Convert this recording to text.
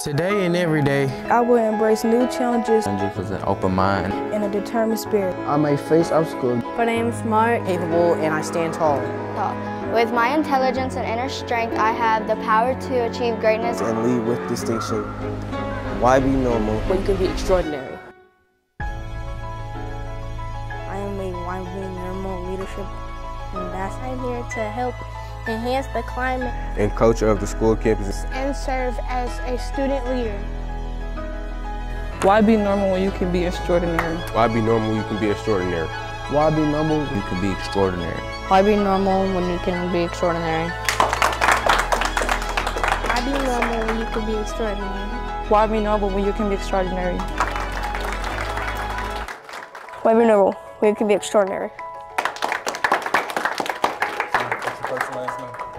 Today and every day, I will embrace new challenges Challenges with an open mind. and a determined spirit. I may face obstacles. But I am smart, capable, and I stand tall. With my intelligence and inner strength, I have the power to achieve greatness. and lead with distinction. Why be normal? When you can be extraordinary. I am a widely normal leadership ambassador. I'm here to help enhance the climate and culture of the school campus. and serve as a student leader. why be normal when you can be extraordinary? Why be normal? You can be extraordinary. Why be normal? You can be extraordinary. Why be normal when you can be extraordinary? Why be normal when you can be extraordinary? Why be normal when you can be extraordinary? Why be normal when you can be extraordinary? próxima, né?